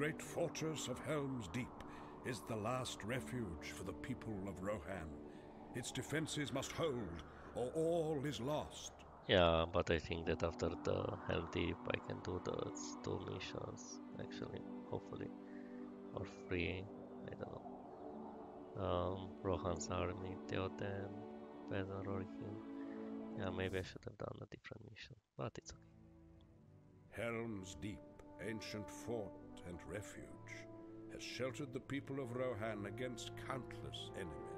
great fortress of Helm's Deep is the last refuge for the people of Rohan. Its defenses must hold, or all is lost. Yeah, but I think that after the Helm Deep I can do those two missions, actually, hopefully. Or three, I don't know. Um, Rohan's army, Theoden, Pedro Rorhin. Yeah, maybe I should have done a different mission, but it's okay. Helm's Deep, ancient fort and refuge, has sheltered the people of Rohan against countless enemies.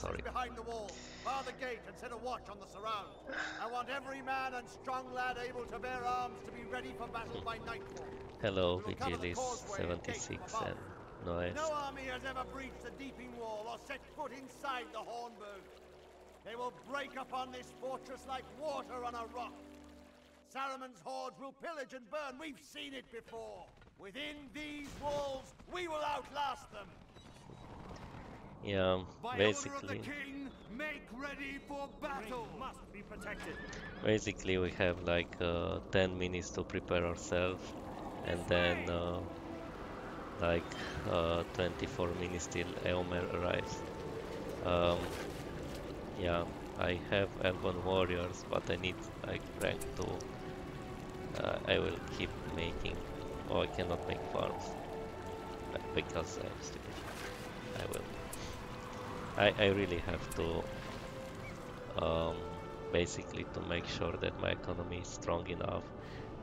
Sorry. behind the wall. Bar the gate and set a watch on the surround. I want every man and strong lad able to bear arms to be ready for battle by nightfall. hello We will cover the Vigilis causeway and gate 76 from and above. No army has ever breached the deeping wall or set foot inside the Hornburg. They will break upon this fortress like water on a rock. Saruman's hordes will pillage and burn. We've seen it before. Within these walls, we will outlast them. Be protected. basically we have like uh, 10 minutes to prepare ourselves and then uh, like uh, 24 minutes till Eomer arrives. Um, yeah, I have Elven Warriors, but I need like rank 2. Uh, I will keep making, or I cannot make farms because I'm stupid. I will. I, I really have to um, basically to make sure that my economy is strong enough.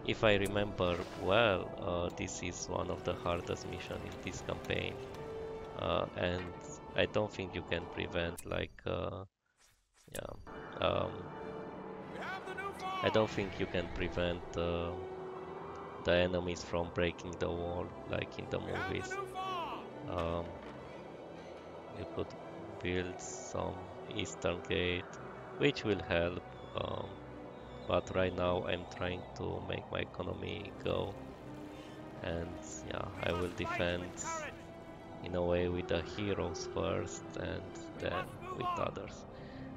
If I remember well, uh, this is one of the hardest missions in this campaign, uh, and I don't think you can prevent like uh, yeah. Um, I don't think you can prevent uh, the enemies from breaking the wall like in the movies. Um, you could build some eastern gate, which will help. Um, but right now I'm trying to make my economy go, and yeah, I will defend in a way with the heroes first, and then with others.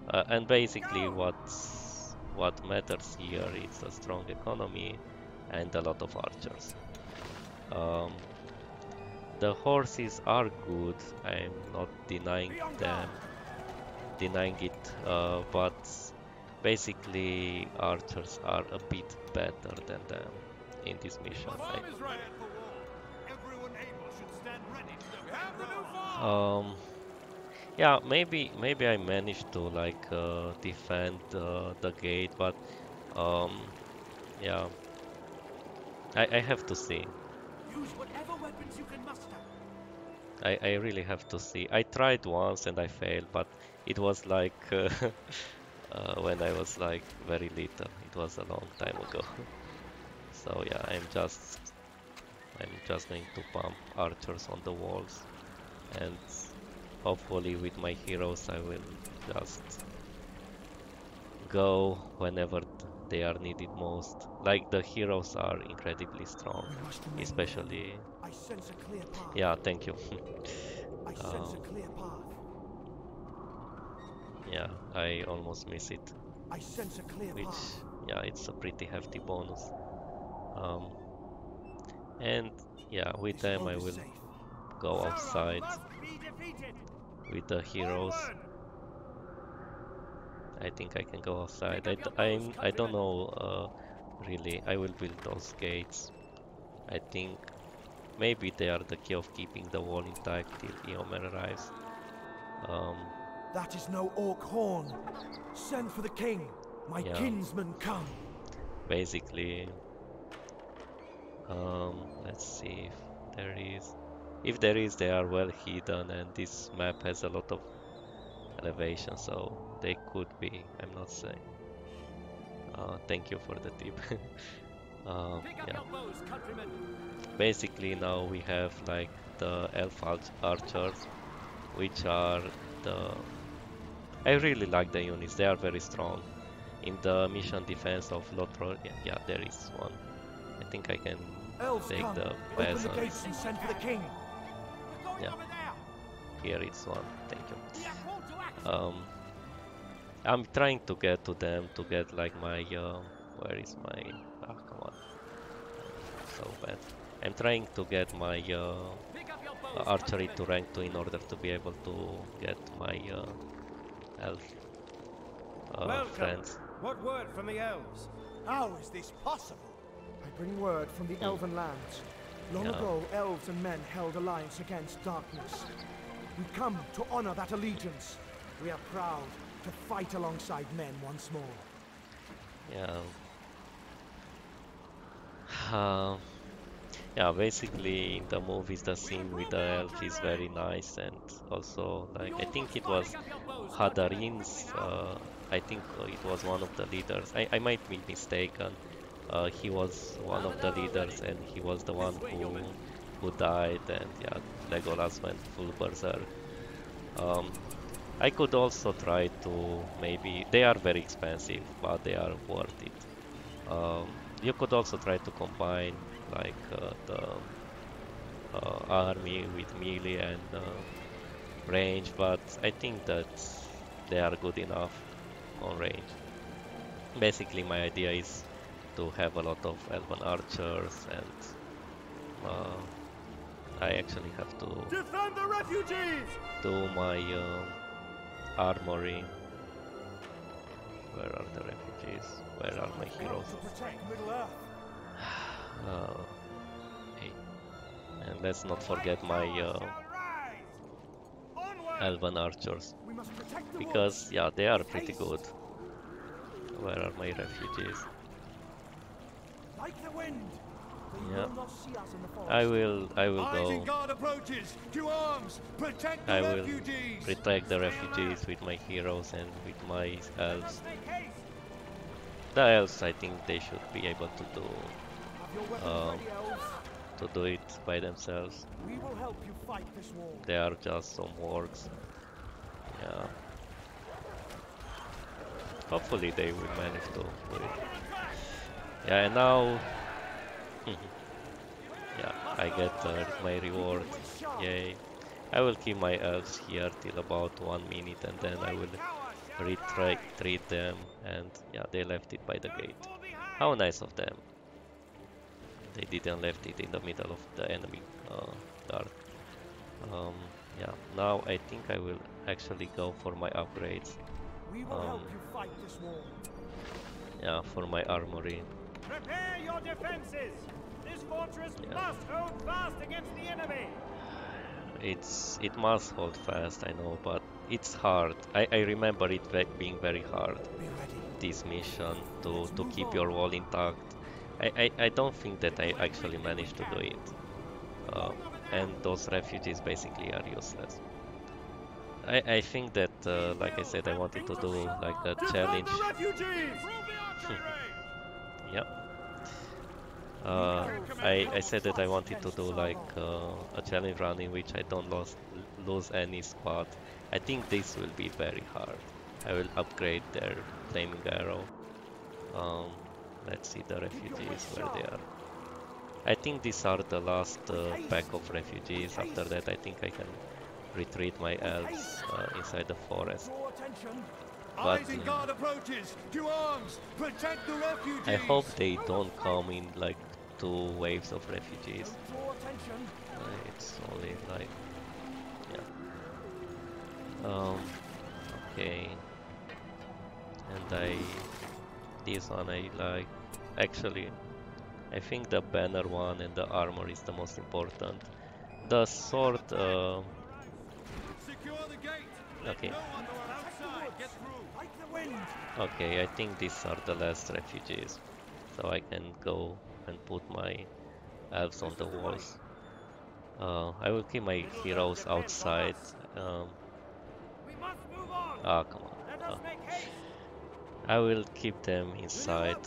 Uh, and basically, what what matters here is a strong economy and a lot of archers. Um, the horses are good. I'm not denying them, denying it, uh, but basically archers are a bit better than them in this mission. I, is right at the wall. Everyone able should stand ready to have the new farm. um, yeah, maybe maybe I managed to like uh, defend uh, the gate, but um, yeah, I I have to see. I, I really have to see. I tried once and I failed, but it was like uh, uh, when I was like very little. It was a long time ago. so yeah, I'm just I'm just going to pump archers on the walls, and hopefully with my heroes I will just go whenever they are needed most. Like the heroes are incredibly strong, especially. I sense a clear path. Yeah, thank you. I sense um, a clear path. Yeah, I almost miss it. I sense a clear Which, yeah, it's a pretty hefty bonus. Um, and yeah, with them I will go outside with the heroes. I think I can go outside. I, up d- your I, I don't know uh, really. I will build those gates. I think maybe they are the key of keeping the wall intact till Eomer arrives. Um, That is no orc horn. Send for the king. My Yeah. kinsmen come. basically um, let's see if there is if there is they are well hidden and this map has a lot of elevation so they could be I'm not saying uh, thank you for the tip Uh, yeah. Basically now we have like the elf archers, which are the... I really like the units, they are very strong. In the mission defense of Lotro, yeah, yeah, there is one. I think I can Elves take come. the Open the peasants. gates and send for the king. Yeah. Here is one, thank you. Um, I'm trying to get to them to get like my uh, where is my ah come on so bad I'm trying to get my uh, archery to rank 2 in order to be able to get my uh, elf uh, friends What word from the elves? How is this possible? I bring word from the elven lands. Long Yeah. ago, elves and men held alliance against darkness. We come to honor that allegiance. We are proud to fight alongside men once more. yeah uh, yeah basically in the movies the scene with the elf is very nice and also like I think it was Hadarins uh, I think uh, it was one of the leaders. I, I might be mistaken. Uh, he was one of the leaders and he was the one who who died and yeah Legolas went full berserk. Um, I could also try to maybe they are very expensive but they are worth it. Um, you could also try to combine like uh, the uh, army with melee and uh, range but I think that they are good enough on range basically my idea is to have a lot of elven archers and uh, I actually have to Defend the refugees! do my uh, armory. Where are the refugees? Where are my heroes? To protect Middle Earth. Uh, hey. And let's not forget my uh, elven archers. We must protect the Because, yeah, they are pretty good. Where are my refugees? Like the wind. Yeah. will not see us in the forest. I will, I will go Isengard approaches! To arms! Protect the I will refugees! protect the refugees with my heroes and with my elves. The elves, I think they should be able to do Have your weapons um, to do it by themselves. We will help you fight this war. They are just some orcs. Yeah. Hopefully they will manage to do it. Yeah, and now... yeah, I get uh, my reward. Yay. I will keep my elves here till about one minute and then I will retreat them and yeah, they left it by the gate. How nice of them. They didn't left it in the middle of the enemy uh, guard. Um, yeah, now I think I will actually go for my upgrades. We will help Um, you fight this war. Yeah, for my armory. Prepare your defenses! This fortress Yeah. must hold fast against the enemy! It's it must hold fast, I know, but it's hard. I, I remember it being very hard. This mission to to keep your wall intact. I, I, I don't think that I actually managed to do it. Uh, and those refugees basically are useless. I, I think that, uh, like I said, I wanted to do like a challenge. Defend the refugees! Yep. Uh, I, I said that I wanted to do like uh, a challenge run in which I don't lose, lose any squad. I think this will be very hard. I will upgrade their flaming arrow. Um, let's see the refugees where they are. I think these are the last uh, pack of refugees. After that, I think I can retreat my elves uh, inside the forest. But, Isengard approaches! To arms! Protect the refugees! I hope they don't come in like two waves of refugees. Uh, it's only like Okay. And I this one I like. Actually, I think the banner one and the armor is the most important. The sword. Uh, okay. Okay. I think these are the last refugees, so I can go and put my elves on the walls. Uh, I will keep my heroes outside. Um, We must move on! ah, come on. Let Uh, us make haste! I will keep them inside.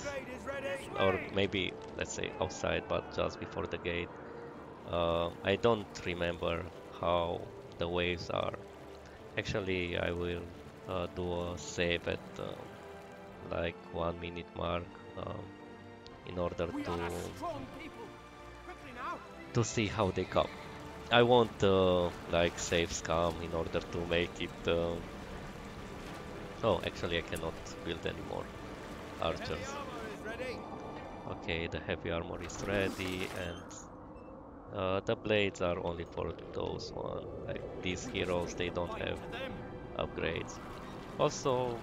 Or maybe let's say outside but just before the gate. Uh, I don't remember how the waves are. Actually I will uh, do a save at uh, like one minute mark um, in order to to see how they come. I want uh, like save scum in order to make it uh, oh actually I cannot build anymore archers. Okay the heavy armor is ready and uh, the blades are only for those one. Like these heroes they don't have upgrades. Also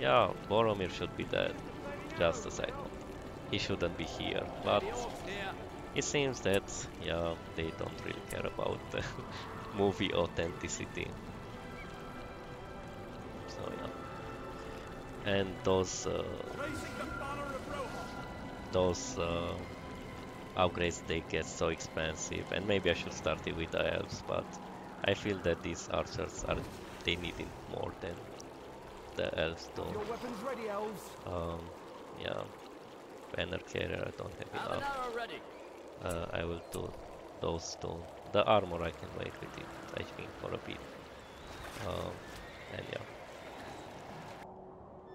yeah Boromir should be dead. Just a second. He shouldn't be here but it seems that yeah they don't really care about the movie authenticity. So yeah and those uh, those uh, upgrades they get so expensive and maybe I should start it with the elves but I feel that these archers are they need it more than the elves do. Your weapons ready, elves. Um, yeah, banner carrier I don't have enough. Uh, I will do those two. The armor I can wait with it, I think, for a bit. Um, and yeah.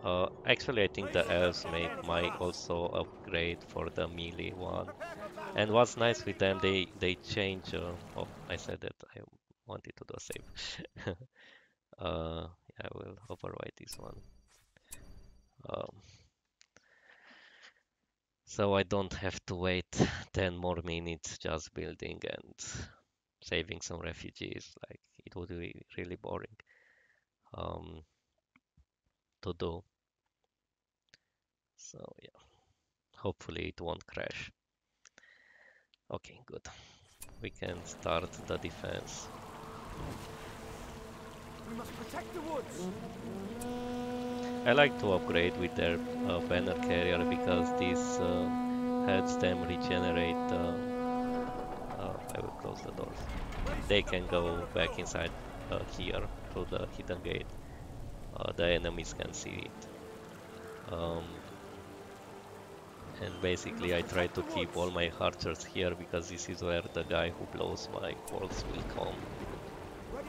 Uh, actually, I think the elves may, might also upgrade for the melee one. And what's nice with them, they they change. Uh, oh, I said that I wanted to do a save. uh, I will overwrite this one. Um, so I don't have to wait 10 more minutes just building and saving some refugees. Like it would be really boring um, to do. So yeah, hopefully it won't crash. Okay, good. We can start the defense. We must protect the woods. I like to upgrade with their uh, banner carrier because this uh, helps them regenerate. Uh, uh, I will close the doors. They can go back inside uh, here through the hidden gate. Uh, the enemies can see it. Um, and basically I try to keep all my archers here because this is where the guy who blows my walls will come.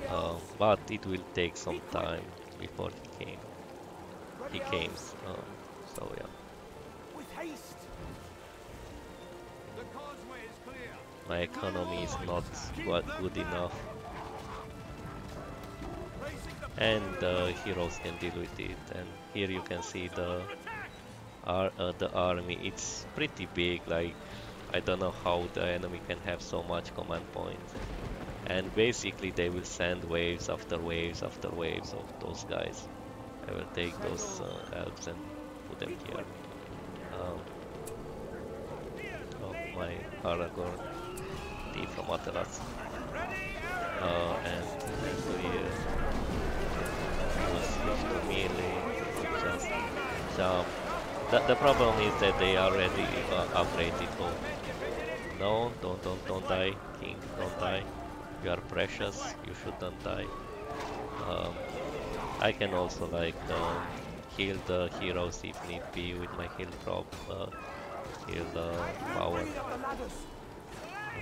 Uh, but it will take some time before he came. He came. Um, so yeah. With haste. My economy is not quite good enough. And the heroes can deal with it. And here you can see the ar uh, the army. It's pretty big. Like I don't know how the enemy can have so much command points and basically they will send waves after waves after waves of those guys. I will take those uh, elves and put them here. Um, oh, my Aragorn, from Athelas. Uh, and we will switch to melee, jump. The, the problem is that they already uh, upgraded. Oh. No, don't, don't, don't die, King, don't die. You are precious, you shouldn't die. Um, I can also like uh, heal the heroes if need be with my heal drop, uh, heal uh, power.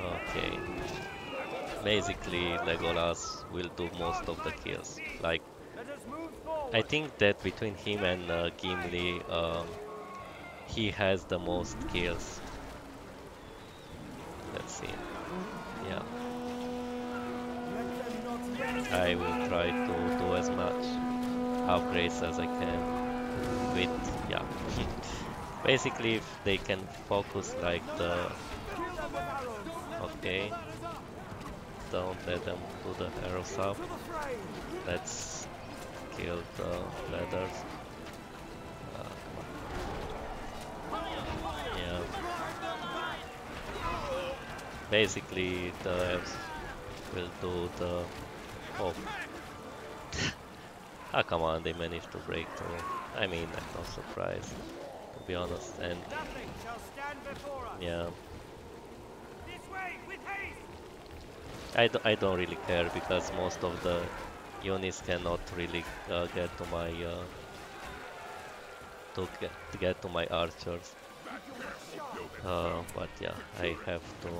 Okay. Basically Legolas will do most of the kills. Like I think that between him and uh, Gimli, um, he has the most kills. Let's see. Yeah. I will try to do as much upgrades as I can with yeah basically if they can focus like the okay don't let them do the arrows up let's kill the ladders uh, yeah basically the elves will do the Oh. ah, come on, they managed to break through. I mean, I'm not surprised, to be honest. And yeah, I, do, I don't really care because most of the units cannot really uh, get to my uh, to get, to get to my archers. Uh, but yeah, I have to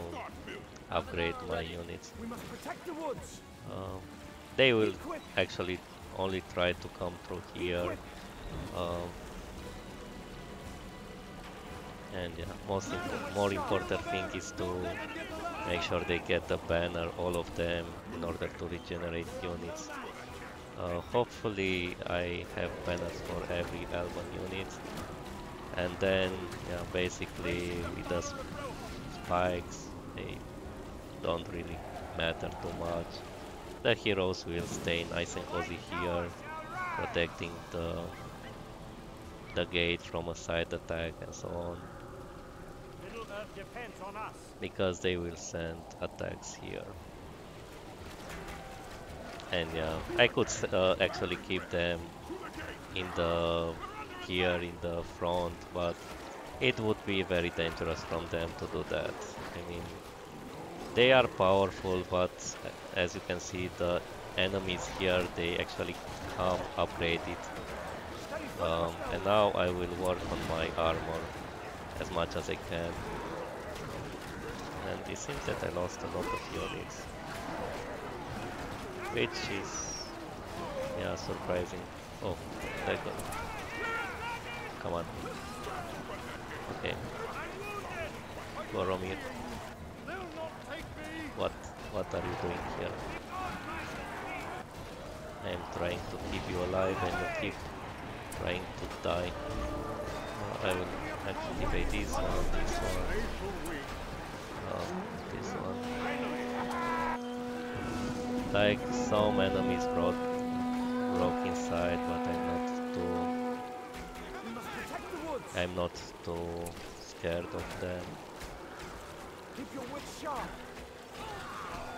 upgrade my units. We must protect the woods. Uh, they will actually only try to come through here. Um, and yeah, most more important thing is to make sure they get the banner, all of them, in order to regenerate units. Uh, hopefully I have banners for every Elven unit. And then, yeah, basically with the sp spikes, they don't really matter too much. The heroes will stay nice and cozy here, protecting the the gate from a side attack and so on. Middle Earth depends on us. because they will send attacks here. And yeah, I could uh, actually keep them in the here in the front, but it would be very dangerous from them to do that. I mean, they are powerful, but as you can see, the enemies here they actually come upgraded. Um, and now I will work on my armor as much as I can. And it seems that I lost a lot of units. Which is, yeah, surprising. Oh, go. Come on. Okay. Boromir. What, what are you doing here? I am trying to keep you alive and you keep trying to die. I will activate this one, this one. Oh, this one. Like some enemies brought broke inside, but I'm not too We must protect the woods. I'm not too scared of them. Keep your wits sharp.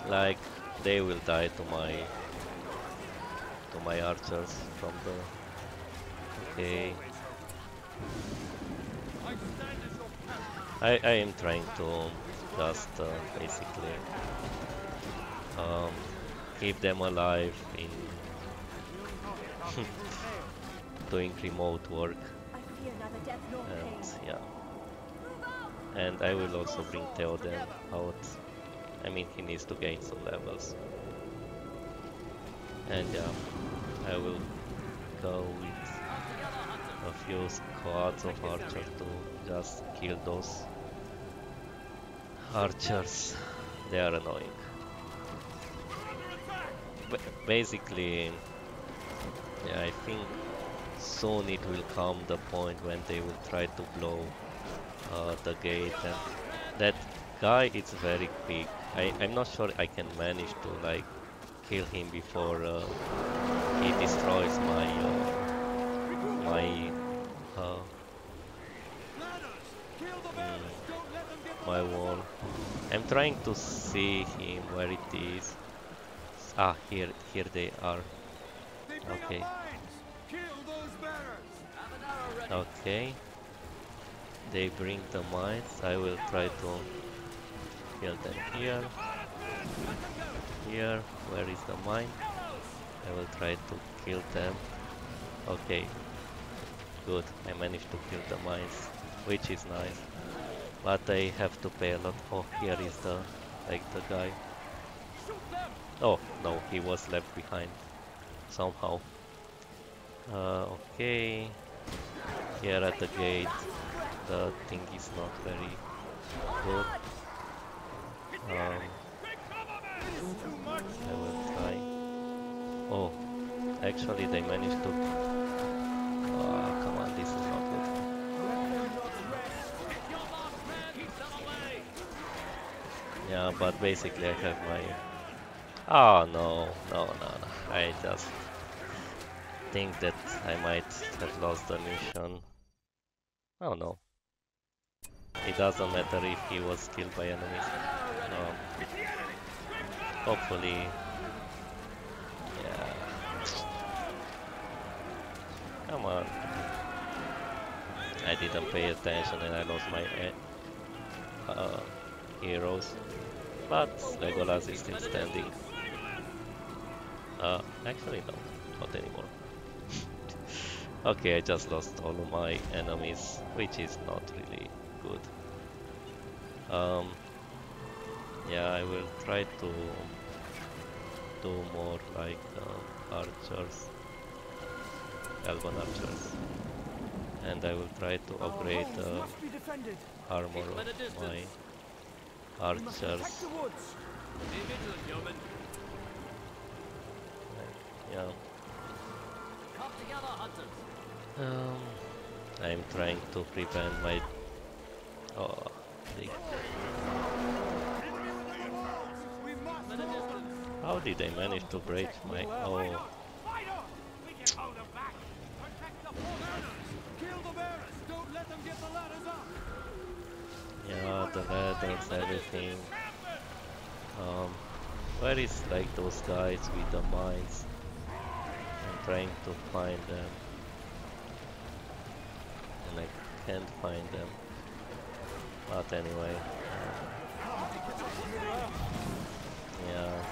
Like they will die to my to my archers from the okay. I I am trying to just uh, basically um, keep them alive in doing remote work and yeah. And I will also bring Theoden out. I mean, he needs to gain some levels. And yeah, I will go with a few squads of archers to just kill those archers. They are annoying. Ba basically, yeah, I think soon it will come the point when they will try to blow uh, the gate and that guy is very quick I, I'm not sure I can manage to like kill him before uh, he destroys my uh, my uh, mm, my wall. I'm trying to see him where it is ah here here they are okay Okay. They bring the mines. I will try to kill them here. Here. Where is the mine? I will try to kill them. Okay. Good. I managed to kill the mines, which is nice. But I have to pay a lot. Oh, here is the like the guy. Oh no, he was left behind somehow. Uh, okay. Here at the gate, the thing is not very good. Um, I will try. Oh, actually they managed to. Ah, come on, this is not good. Yeah, but basically I have my. Oh no, no, no, no! I just think that I might have lost the mission. Oh no. It doesn't matter if he was killed by enemies. No. Hopefully. Yeah. Come on. I didn't pay attention and I lost my uh, uh, heroes. But Legolas is still standing. Uh, actually no, not anymore. Okay, I just lost all of my enemies, which is not really good. Um, yeah, I will try to do more like uh, archers, elven archers, and I will try to upgrade homes the must armor of my archers. Protect the woods. Yeah. Um, I'm trying to prevent my. Oh, the... How did I manage to break my? Oh, Fight on! We can hold them back! Protect the banners! Kill the bearers! Don't let them get the ladders up! yeah, the ladders, everything. Um, where is like those guys with the mines? Trying to find them, and I can't find them. But anyway. um, yeah.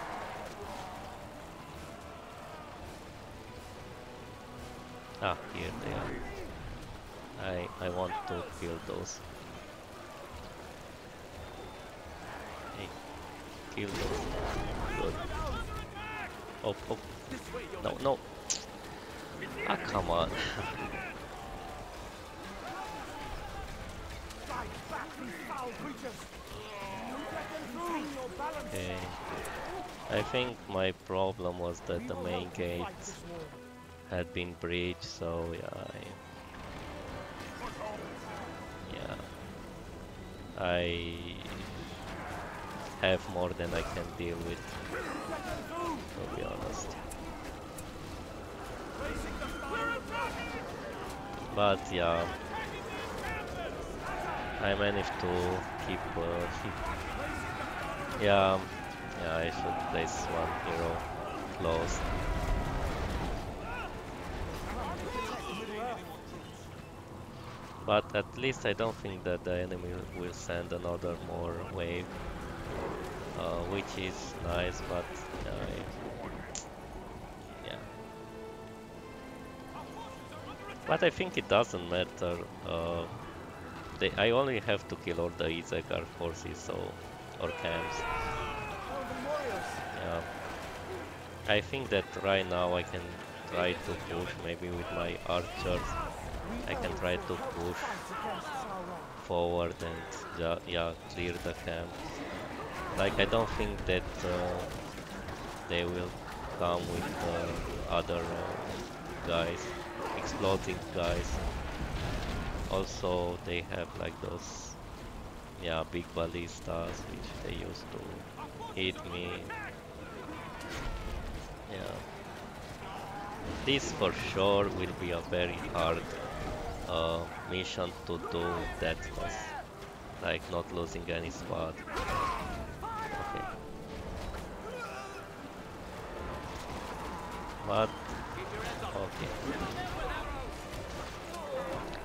Ah, here they are. I I want to kill those. Hey, kill those. Good. Oh, oh. No, no. Ah, come on. Drive back these foul creatures. Let them through. your balance. okay. I think my problem was that the main gate fight this war. had been breached, so yeah, I, yeah, I have more than I can deal with, to be honest. But yeah, I managed to keep, uh, keep yeah, yeah, I should place one hero close. But at least I don't think that the enemy will send another more wave, uh, which is nice, but yeah, But I think it doesn't matter. Uh, they, I only have to kill all the Isengard forces, so or camps. Yeah. I think that right now I can try to push maybe with my archers. I can try to push forward and ja yeah clear the camp. Like I don't think that uh, they will come with uh, other uh, guys, exploding guys. Also they have like those yeah big ballistas which they used to hit me. Yeah. This for sure will be a very hard uh, mission to do that was like not losing any spot. Okay. But okay.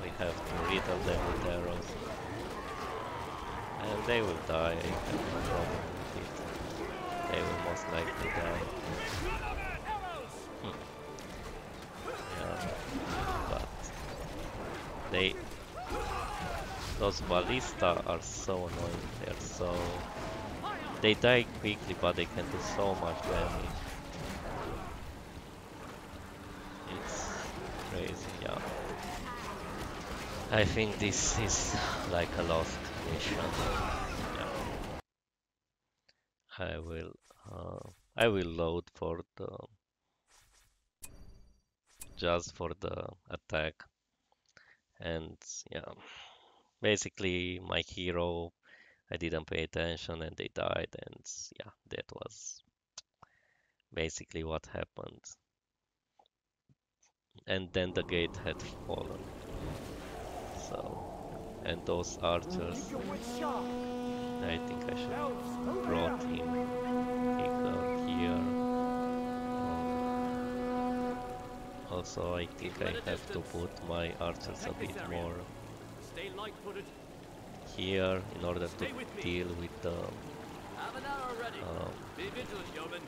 We have to riddle them with arrows. And they will die, I have no problem with it. They will most likely die. Hmm. Yeah, but they those ballista are so annoying. They're so they die quickly, but they can do so much damage. It's crazy, yeah. I think this is like a lost mission. I will uh, I will load for the just for the attack. And yeah basically my hero I didn't pay attention and they died and yeah that was basically what happened. And then the gate had fallen so and those archers Keep your wits sharp. I think I should brought him here. Also, I think I have to put my archers a bit more here in order to Stay with me. deal with the Have an arrow ready. um, Be vigilant, yeoman.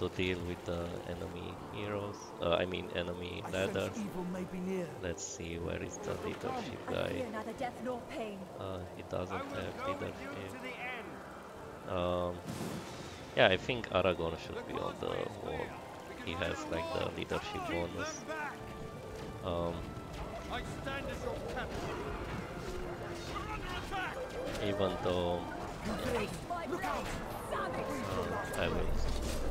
To deal with the enemy heroes. Uh, I mean enemy I sense ladders. evil may be near. Let's see where is the leadership I guy. fear neither death nor. Uh, he doesn't have go with you leadership. to the end. Um, yeah, I think Aragorn should be on the wall. He has like the leadership bonus. Um, I stand as your captain. We're under attack. even though My blade! Uh, I will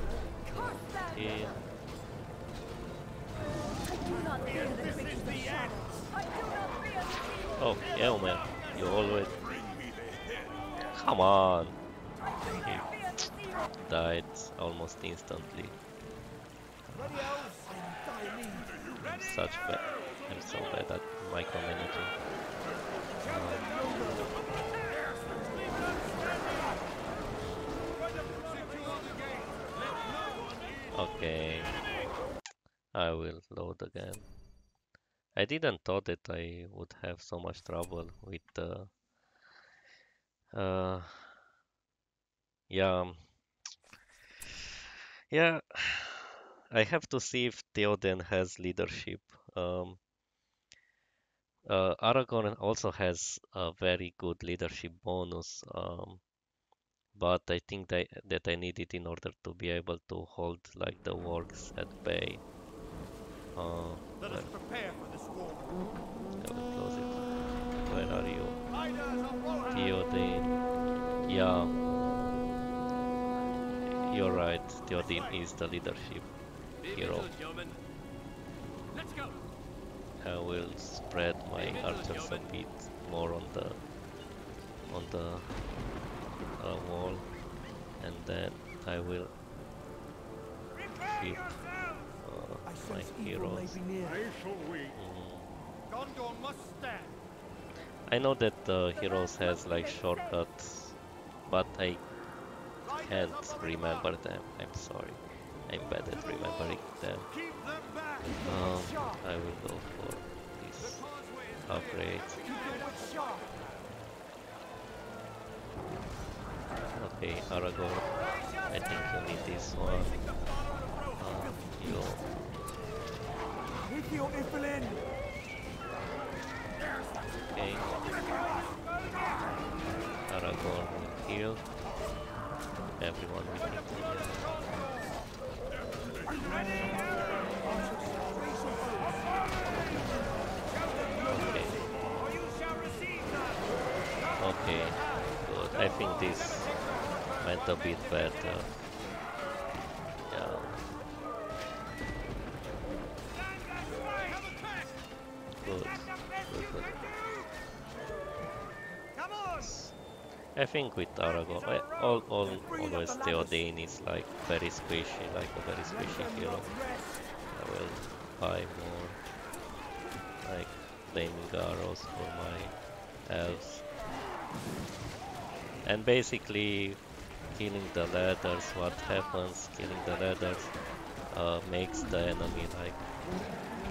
Oh, yeah, man, you always. Come on! Evil. Died almost instantly. I'm such bad. I'm so bad at micromanaging. Okay. I will load again. I didn't thought that I would have so much trouble with the uh yeah um, yeah I have to see if Theoden has leadership. Um uh, Aragorn also has a very good leadership bonus, um, but I think that, that I need it in order to be able to hold like the orcs at bay. Uh, Let us prepare for this war. I will close it. Where are you? Riders of Rohan! Theoden. Yeah. You're right. Theoden is the leadership hero. Let's go. I will spread my archers a bit more on the on the uh, wall, and then I will keep my sense heroes. Mm. Gondor must stand. I know that the heroes has like shortcuts, but I can't remember them. I'm sorry. I'm bad at remembering them. Keep them back. Um, I will go for this upgrade. Keep your wits sharp. Okay, Aragorn. I think you need this one. Uh, you With your Iflin. Okay? Heal. Everyone. Okay. Okay, good. I think this went a bit better. I think with Aragorn, I, all, all, always Theoden is like very squishy, like a very squishy hero. I will buy more like flaming arrows for my elves. And basically killing the ladders, what happens killing the ladders uh, makes the enemy like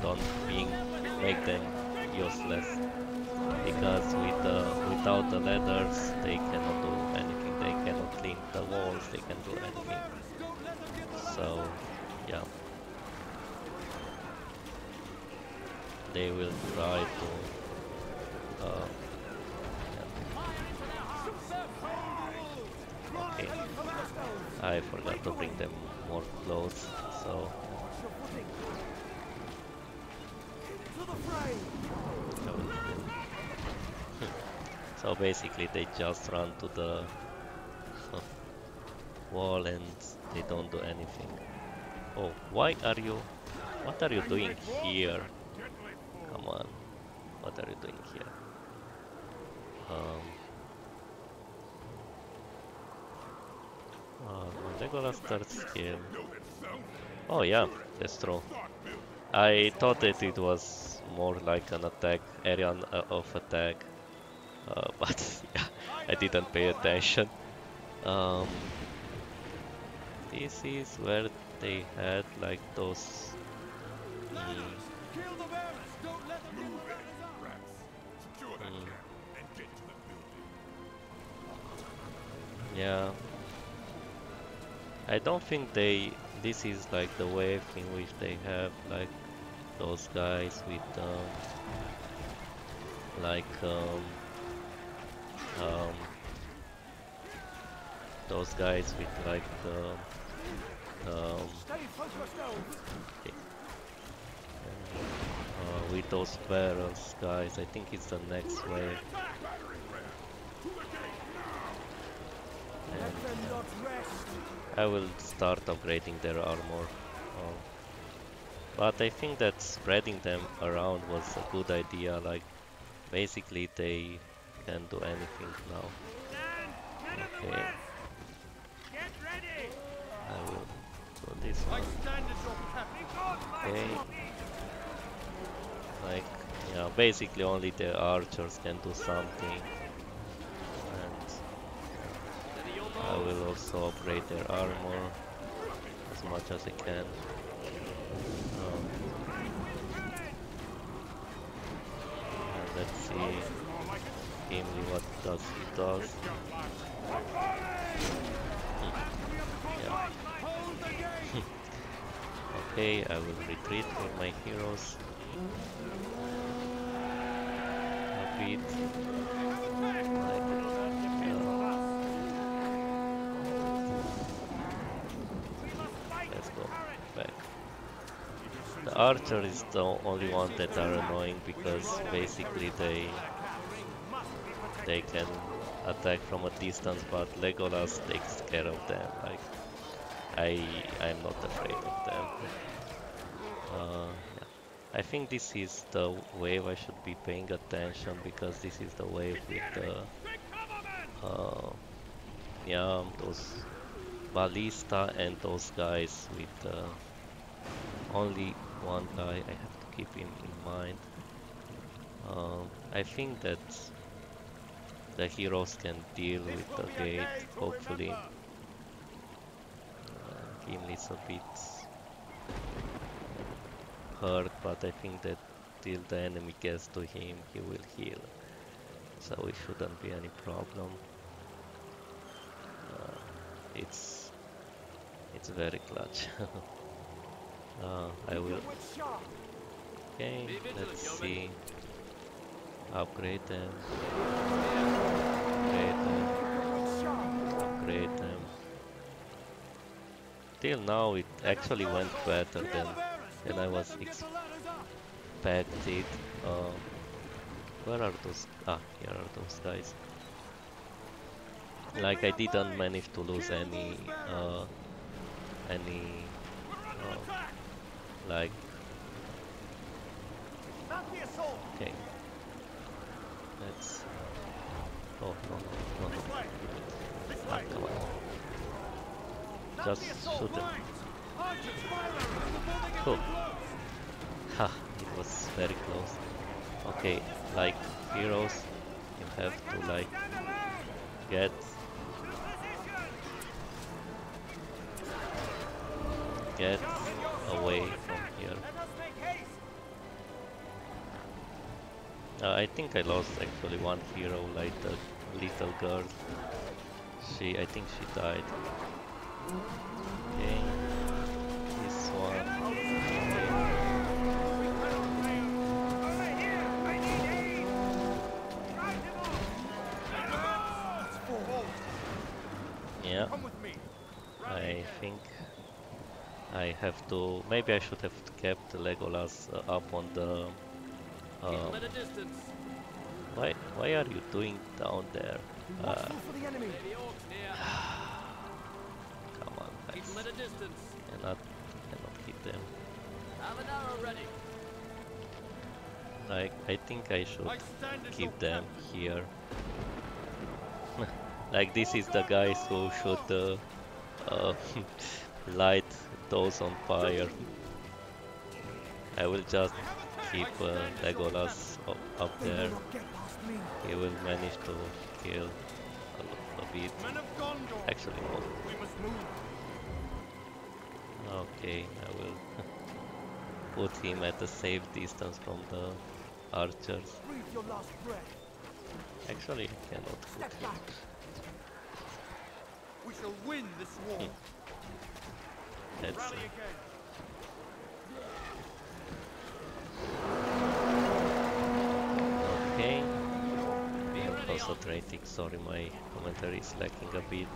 don't being make them useless because with the without the ladders they cannot do anything. They cannot clean the walls they can do anything. So yeah. They will try to uh, I forgot to bring them more clothes so To the fray. I will do. So basically they just run to the wall and they don't do anything. Oh, why are you... What are you doing here? Come on. What are you doing here? Um... Uh, Legolas starts here... Oh yeah, that's true. I thought that it was more like an attack, area uh, of attack, uh, but yeah, I didn't pay attention. Um, this is where they had like those. mm, yeah, I don't think they this is like the wave in which they have like those guys with um, like um, um, those guys with like um, um, uh, with those barrels guys I think it's the next wave and. I will start upgrading their armor. Um, but I think that spreading them around was a good idea, like basically they can do anything now. Okay. I will do this one. Okay. Like, yeah, basically only the archers can do something. And I will also upgrade their armor as much as I can. Um, let's see What does he does. Yeah. Okay, I will retreat with my heroes. Like, uh, let's go back. The archer is the only one that are annoying because basically they they can attack from a distance, but Legolas takes care of them. Like I I'm not afraid of them. Uh, yeah. I think this is the wave I should be paying attention because this is the wave with the uh, yeah those ballista and those guys with uh, only one guy. I have to keep him in mind. Um, I think that the heroes can deal This with the gate. Hopefully, uh, Gimli's a bit hurt, but I think that till the enemy gets to him, he will heal. So it shouldn't be any problem. Uh, it's it's very clutch. uh, I will. Okay, let's see. Upgrade them. Upgrade them. Upgrade them. Till now, it actually went better than than I was expected. Uh, where are those? Ah, here are those guys. Like I didn't manage to lose any, uh, any, uh, like Mount the assault! Okay. Let's. Oh no no no no! Ah, come on! Just shoot them. Cool. Ha! It was very close. Okay, like heroes, you have to like get get away Uh, I think I lost actually one hero, like the little girl. She, I think she died. Okay, this one. Yeah. I think I have to. Maybe I should have kept Legolas uh, up on the. Keep Um, him at a distance. why? Why are you doing down there? Uh, watchful for the enemy. Maybe orcs near. come on, Keep guys. him at a distance. Cannot, cannot hit them. Have an arrow ready. Like I think I should I stand as keep them here. like this is the guys who should uh, uh, light those on fire. I will just keep uh, Legolas up, up there. will not get past me. He will manage to kill a, a bit. Actually, no. we must move. Okay, I will put him at a safe distance from the archers. Breathe your last breath. Actually, I cannot put Step him. back. We shall win this war. let's see. Rally again. Okay. I'm concentrating. Sorry, my commentary is lacking a bit.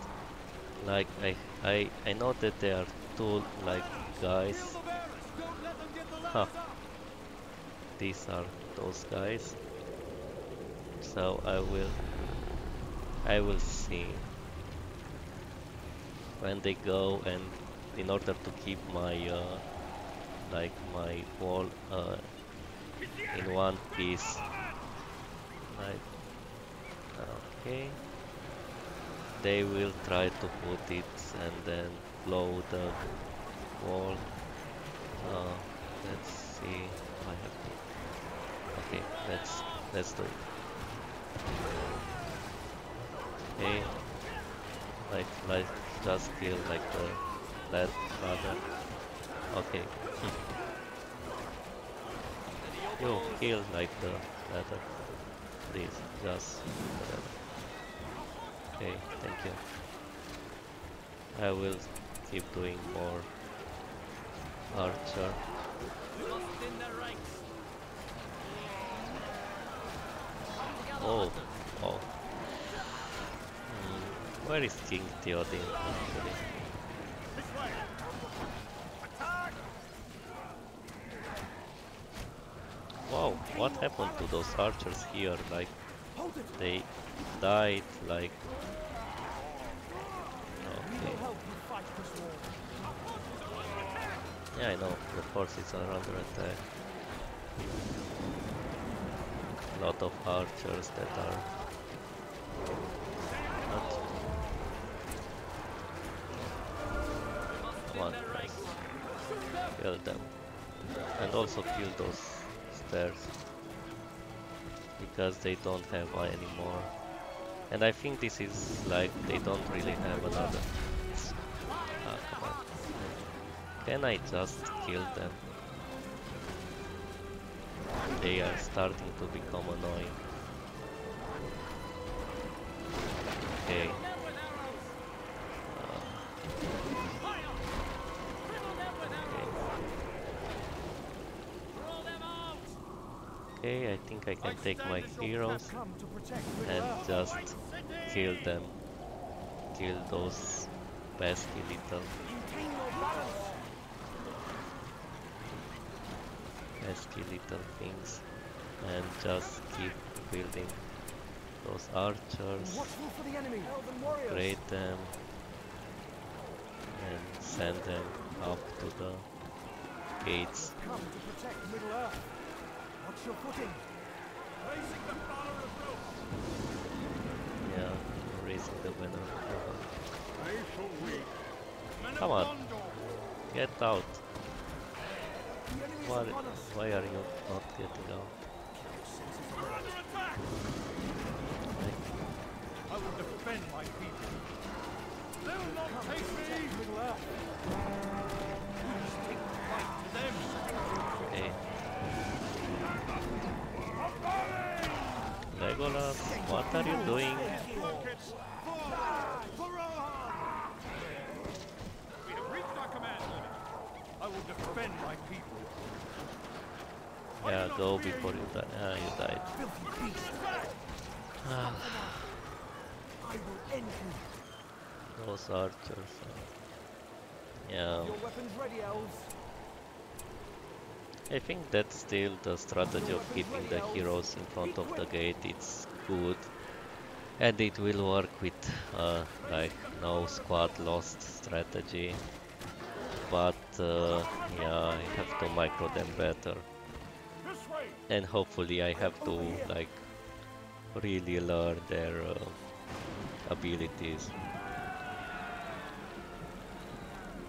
Like I, I, I know that there are two like guys. Huh. These are those guys. So I will, I will see when they go and in order to keep my uh, like my wall uh, in one piece. Like okay. They will try to put it and then blow the wall. Uh, let's see. I have to. Okay, let's let's do it. Okay. Like like just kill like the lad brother. Okay. you kill like the ladder. Please, just whatever. Okay, thank you. I will keep doing more archer. Oh, oh. Hmm, Where is King Theoden actually? This way! Attack! Wow, what happened to those archers here? Like, they died, like... Okay. Yeah, I know, the forces are under attack. Lot of archers that are not... Come on. Kill them. And also kill those stairs. Because they don't have eye anymore. And I think this is like they don't really have another. Ah, on. Can I just kill them? They are starting to become annoying. Think I can take my heroes and just kill them. Kill those pesky little pesky little things and just keep building those archers. Create them and send them up to the gates. Come to protect Middle Earth. Your footing. Yeah, raising the banner. I shall wait. Men Come on. Get out! Why, why are you not getting out? We're under attack. Like, I will defend my people. They'll not take me. protect Middle Earth. Just take the fight to them. okay. What are you doing? Yeah, go before you die. Ah, you died. Ah, those archers. Yeah. I think that's still the strategy of keeping the heroes in front of the gate. It's good, and it will work with uh, like no squad lost strategy. But uh, yeah, I have to micro them better, and hopefully I have to like really learn their uh, abilities.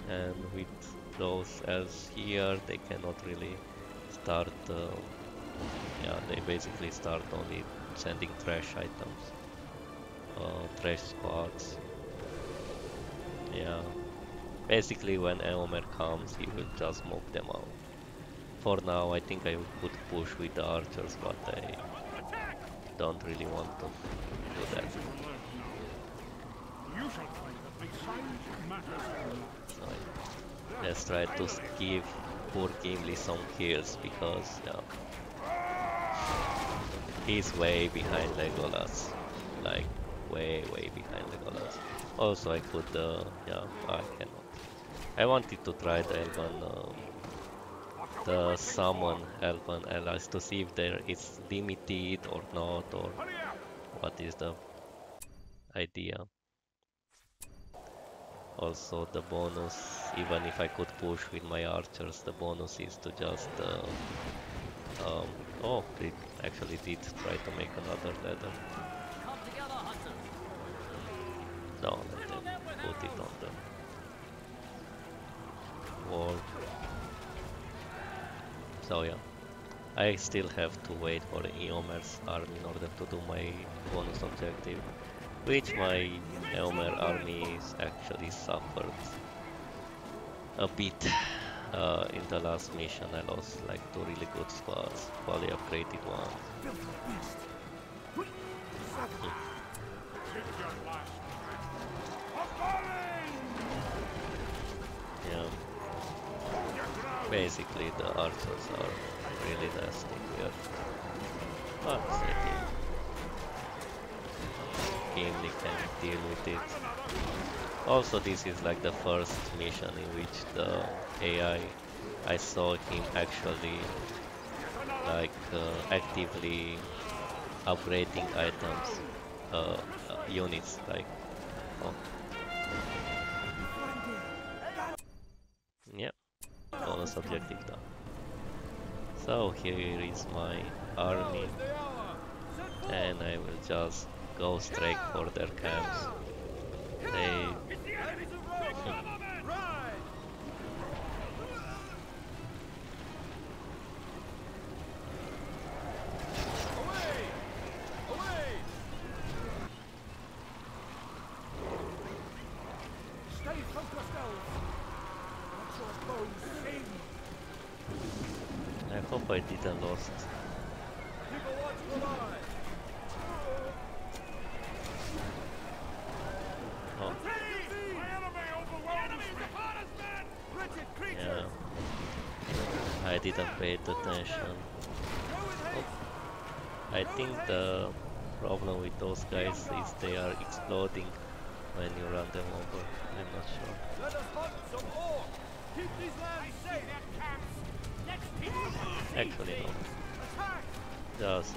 And with those elves here, they cannot really start. Uh, yeah, they basically start only sending trash items, uh, trash squads. Yeah, basically when Eomer comes, he will just mock them out. For now, I think I would push with the archers, but I don't really want to do that. So let's try to give poor Gimli some kills because yeah, he's way behind Legolas, like way way behind Legolas. Also, I could uh, yeah I cannot. I wanted to try the Elven. Um, the summon Elven allies to see if there is limited or not or what is the idea. Also the bonus, even if I could push with my archers, the bonus is to just... Uh, um, oh, actually did try to make another ladder. No, let them put it on the wall. So yeah, I still have to wait for Eomer's army in order to do my bonus objective, which my Eomer army actually suffered a bit. Uh, in the last mission I lost like two really good squads, fully upgraded ones. Yeah. Basically the archers are really nasty here. But think Gimli can deal with it. Also this is like the first mission in which the AI I saw him actually like uh, actively upgrading items uh, uh, units like oh. Yep, bonus objective done. So here is my army and I will just go straight for their camps. They Stay focused, elves. Let your bows sing. I hope I didn't lost. Oh, yeah. I didn't pay attention. Oh. I think the problem with those guys is they are exploding when you run them over. I'm not sure. Actually, no. Just.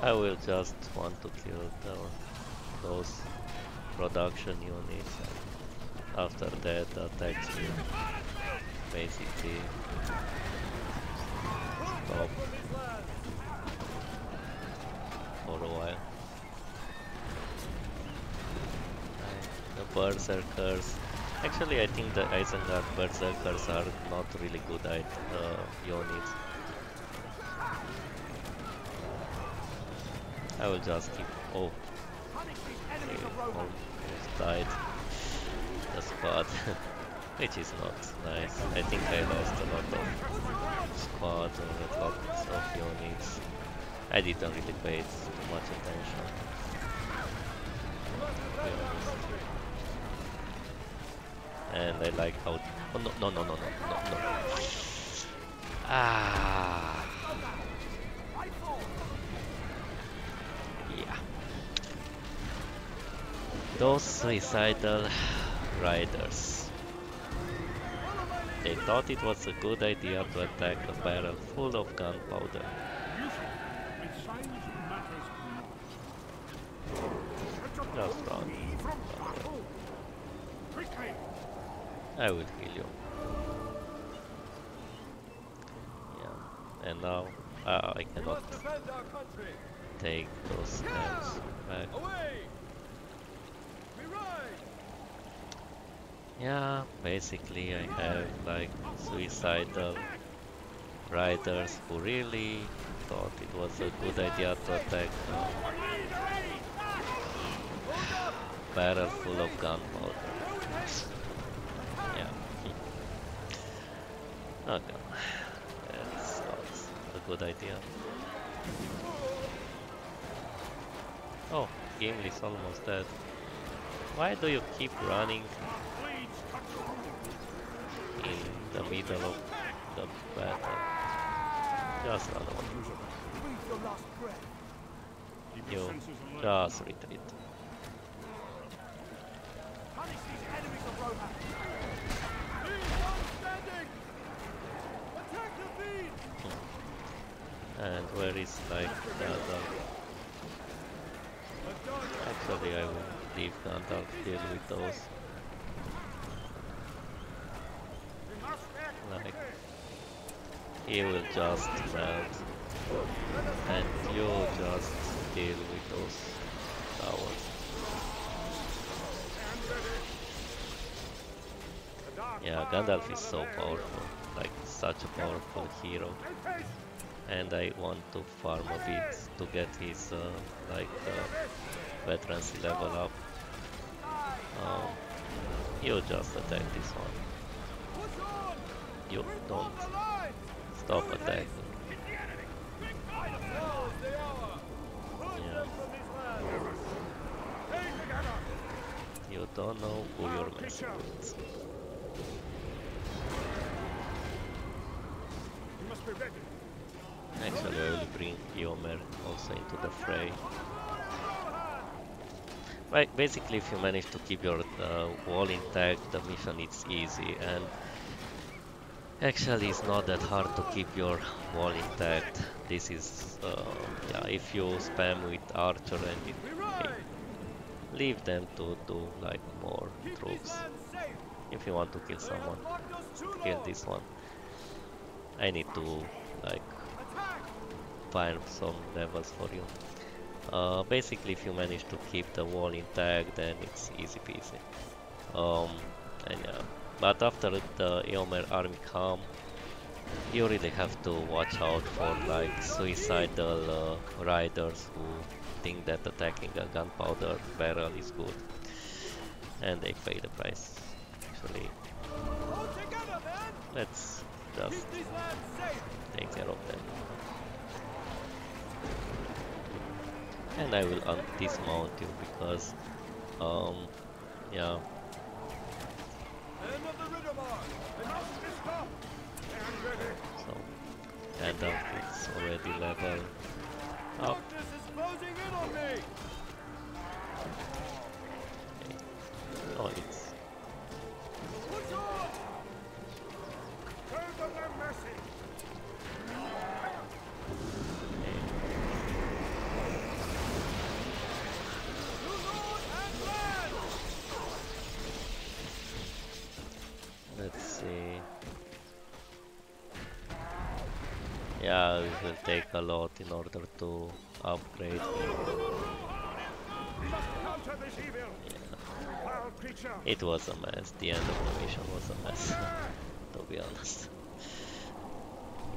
I will just want to kill the, those production units and after that attacks will basically stop for a while. The berserkers Actually, I think the Isengard Berserkers are not really good at uh, units. I will just keep. Oh, okay, almost died. The squad, which is not nice. I think I lost a lot of squad and a lot of units. I didn't really pay too much attention. And I like how. Oh no no no no no no no. Ah. Yeah. Those suicidal riders. They thought it was a good idea to attack a barrel full of gunpowder. Just run. I will heal you. Yeah. And now uh, I cannot take those camps back. Away. We ride. Yeah, basically I have like suicidal riders who really thought it was a good idea to attack a barrel full of gunpowder. Yeah. Okay. That's not a good idea. Oh, Gimli's almost dead. Why do you keep running the middle of the battle. Just run away. Breathe your last breath. Keep your You senses alert. just retreat. Punish these enemies of Rohan. Lead one standing! Attack the beat! And where is like the other? Actually, I will leave Gandalf deal with those. Like, he will just melt, and you'll just deal with those towers. Yeah, Gandalf is so powerful, like such a powerful hero. And I want to farm a bit to get his uh, like uh, veterancy level up. Um, you just attack this one. You don't stop attacking. Yeah. You don't know who you're messing with. Actually, I will bring Eomer also into the fray. Right, basically, if you manage to keep your uh, wall intact, the mission is easy, and actually, it's not that hard to keep your wall intact. This is, uh, yeah, if you spam with archer and it, leave them to do like more troops. If you want to kill someone, kill this one. I need to like find some levels for you. Uh, basically, if you manage to keep the wall intact, then it's easy peasy. Um, and yeah, but after the Eomer army come, you really have to watch out for like suicidal uh, riders who think that attacking a gunpowder barrel is good, and they pay the price. Actually, let's just take care of them. And I will dismount you because, um, yeah, End of the Riddermark! They must be stopped! Stand ready! So Gandalf is already level up. Darkness is closing in on me! Oh, it's a lot in order to upgrade me. We must counter this evil! Foul creature! It was a mess. The end of the mission was a mess, to be honest.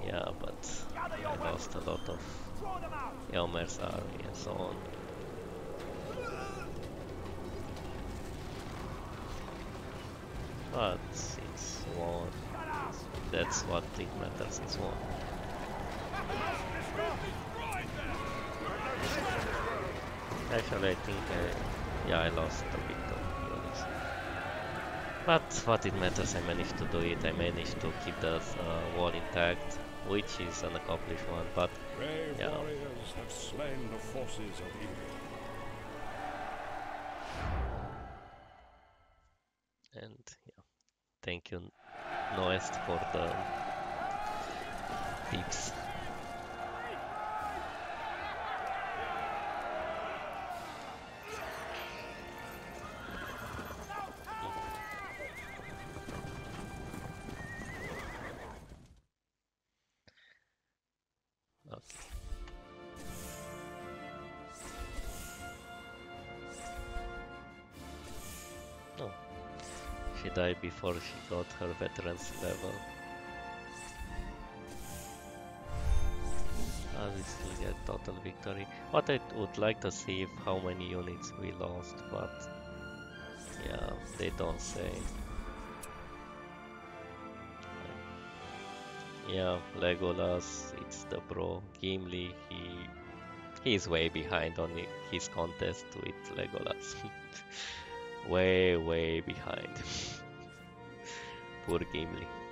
Yeah, but I lost a lot of Eomer's army and so on. But it's won. That's what it matters, it's won. Actually, I think I, yeah, I lost a bit of units. But what it matters, I managed to do it. I managed to keep the uh, wall intact, which is an accomplished one. But Brave Yeah. warriors have slain the forces of evil. and yeah, thank you, Noest, for the tips. Before she got her veterans level. Ah, we still get total victory. What I would like to see if how many units we lost, but yeah, they don't say. Yeah, Legolas, it's the bro. Gimli, he he's way behind on his contest with Legolas. way, way behind. Poor Gimli.